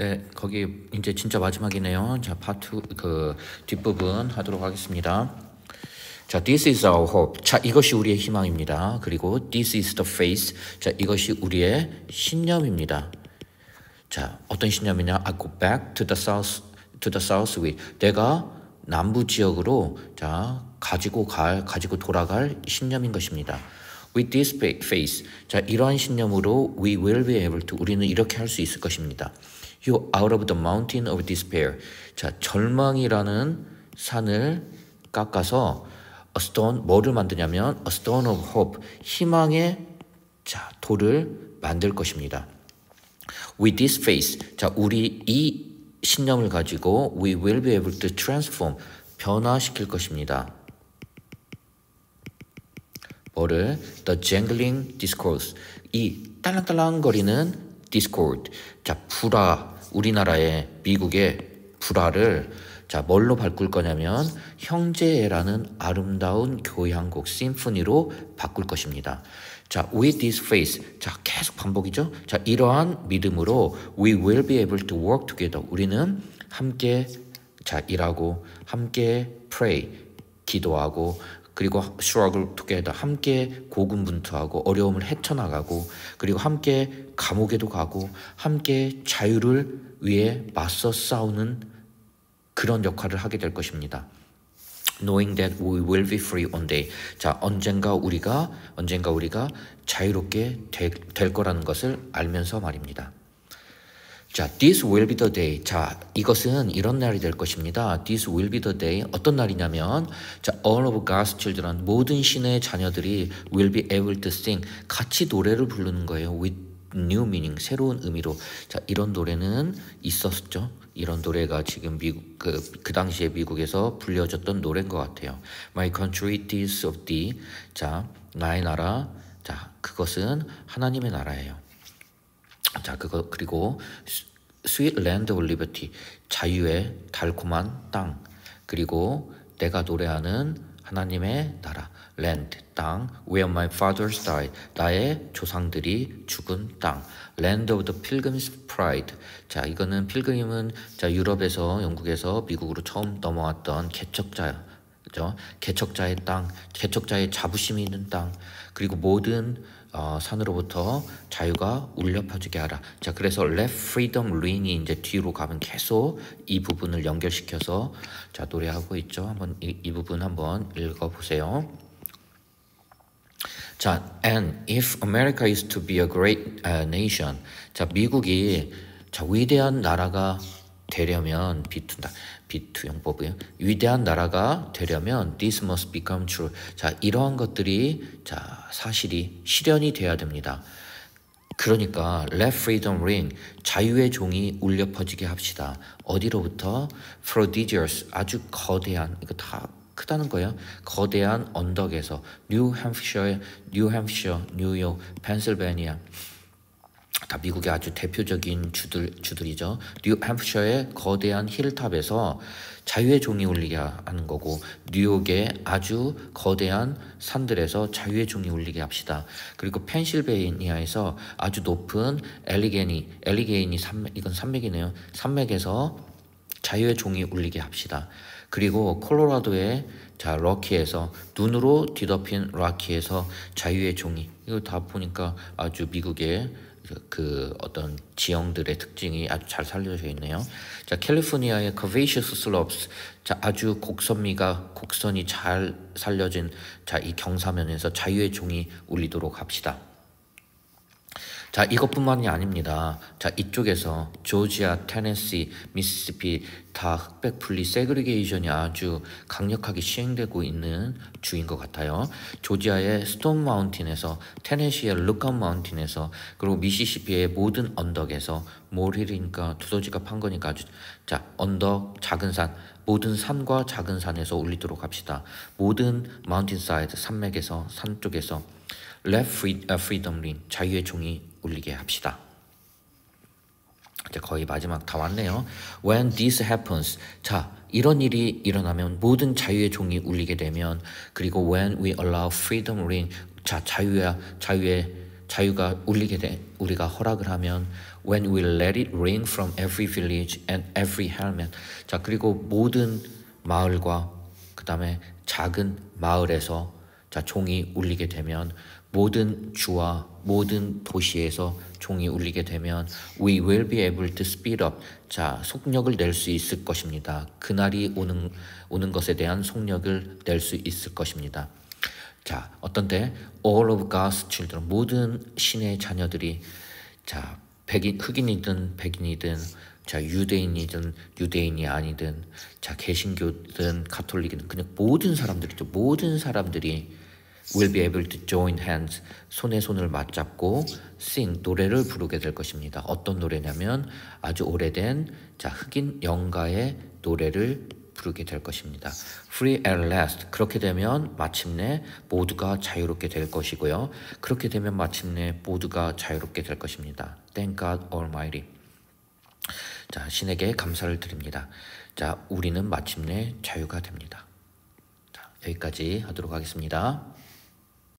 네, 거기 이제 진짜 마지막이네요. 자, 파트 그 뒷부분 하도록 하겠습니다. 자, this is our hope. 자, 이것이 우리의 희망입니다. 그리고 this is the faith. 자, 이것이 우리의 신념입니다. 자, 어떤 신념이냐? I go back to the south to the south with. 내가 남부 지역으로 자, 가지고 갈 가지고 돌아갈 신념인 것입니다. With this faith. 자, 이러한 신념으로 we will be able to 우리는 이렇게 할 수 있을 것입니다. You out of the mountain of despair. 자, 절망이라는 산을 깎아서 a stone 뭐를 만드냐면 a stone of hope 희망의 자, 돌을 만들 것입니다. With this faith. 자, 우리 이 신념을 가지고 we will be able to transform 변화시킬 것입니다. 뭐를 the jangling discourse 이 딸랑딸랑거리는 discord 자 불화 우리나라의 미국의 불화를 자 뭘로 바꿀 거냐면 형제라는 아름다운 교향곡 심포니로 바꿀 것입니다. 자, with this faith. 자, 계속 반복이죠. 자, 이러한 믿음으로 we will be able to work together. 우리는 함께 자, 일하고 함께 pray 기도하고 그리고 struggle together 함께 고군분투하고 어려움을 헤쳐나가고 그리고 함께 감옥에도 가고 함께 자유를 위해 맞서 싸우는 그런 역할을 하게 될 것입니다. knowing that we will be free one day. 자, 언젠가 우리가 언젠가 우리가 자유롭게 될, 될 거라는 것을 알면서 말입니다. 자, this will be the day. 자, 이것은 이런 날이 될 것입니다. This will be the day. 어떤 날이냐면, 자, all of God's children, 모든 신의 자녀들이 will be able to sing. 같이 노래를 부르는 거예요. with new meaning, 새로운 의미로. 자, 이런 노래는 있었죠. 이런 노래가 지금 미국 그, 그 당시에 미국에서 불려졌던 노래인 것 같아요. My country is of thee. 자, 나의 나라. 자, 그것은 하나님의 나라예요. 자, 그거 그리고 Sweet Land of Liberty. 자유의 달콤한 땅. 그리고 내가 노래하는 하나님의 나라. Land, 땅. Where my fathers died. 나의 조상들이 죽은 땅. Land of the Pilgrim's Pride. 자, 이거는 필그림은 자 유럽에서 영국에서 미국으로 처음 넘어왔던 개척자 그죠? 개척자의 땅, 개척자의 자부심이 있는 땅, 그리고 모든 어, 산으로부터 자유가 울려 퍼지게 하라. 자, 그래서 left freedom ring이 이제 뒤로 가면 계속 이 부분을 연결시켜서 자 노래하고 있죠. 한번 이, 이 부분 한번 읽어보세요. 자, and if America is to be a great uh, nation, 자 미국이 자 위대한 나라가 되려면 비투다 비투 용법이요. 위대한 나라가 되려면 this must become true. 자 이러한 것들이 자 사실이 실현이 돼야 됩니다. 그러니까 let freedom ring 자유의 종이 울려 퍼지게 합시다. 어디로부터 prodigious 아주 거대한 이거 다 크다는 거예요. 거대한 언덕에서 뉴햄프셔, 뉴햄프셔, 뉴욕, 펜실베니아 다 미국의 아주 대표적인 주들 주들이죠. 뉴햄프셔의 거대한 힐탑에서 자유의 종이 울리게 하는 거고 뉴욕의 아주 거대한 산들에서 자유의 종이 울리게 합시다. 그리고 펜실베니아에서 아주 높은 엘리게니 엘리게인이 산맥 이건 산맥이네요. 산맥에서 자유의 종이 울리게 합시다. 그리고 콜로라도의 자 럭키에서 눈으로 뒤덮인 락키에서 자유의 종이 이거 다 보니까 아주 미국의 그, 그 어떤 지형들의 특징이 아주 잘 살려져 있네요. 자 캘리포니아의 curvaceous slopes 자 아주 곡선미가 곡선이 잘 살려진 자 이 경사면에서 자유의 종이 울리도록 합시다. 자, 이것뿐만이 아닙니다. 자, 이쪽에서 조지아, 테네시, 미시시피 다 흑백 분리 segregation이 아주 강력하게 시행되고 있는 주인 것 같아요. 조지아의 Stone Mountain에서 테네시의 Lookout Mountain에서 그리고 미시시피의 모든 언덕에서 molehill이니까 두더지가 판 거니까 아주 자, 언덕, 작은 산 모든 산과 작은 산에서 울리도록 합시다. 모든 mountainside 산맥에서 산 쪽에서 Let freedom ring 자유의 종이 울리게 합시다. 이제 거의 마지막 다 왔네요. When this happens, 자 이런 일이 일어나면 모든 자유의 종이 울리게 되면 그리고 when we allow freedom ring, 자 자유야 자유의 자유가 울리게 돼 우리가 허락을 하면 when we let it ring from every village and every hamlet 자 그리고 모든 마을과 그 다음에 작은 마을에서 자 종이 울리게 되면 모든 주와 모든 도시에서 종이 울리게 되면 we will be able to speed up 자 속력을 낼 수 있을 것입니다. 그날이 오는 오는 것에 대한 속력을 낼 수 있을 것입니다. 자, 어떤데 all of God's children 모든 신의 자녀들이 자, 백인 흑인이든 백인이든 자, 유대인이든 유대인이 아니든 자, 개신교든 가톨릭이든 그냥 모든 사람들이죠. 모든 사람들이 will be able to join hands 손에 손을 맞잡고 sing 노래를 부르게 될 것입니다. 어떤 노래냐면 아주 오래된 자, 흑인 영가의 노래를 부르게 될 것입니다. Free at last. 그렇게 되면 마침내 모두가 자유롭게 될 것이고요. 그렇게 되면 마침내 모두가 자유롭게 될 것입니다. Thank God Almighty. 자, 신에게 감사를 드립니다. 자, 우리는 마침내 자유가 됩니다. 자, 여기까지 하도록 하겠습니다.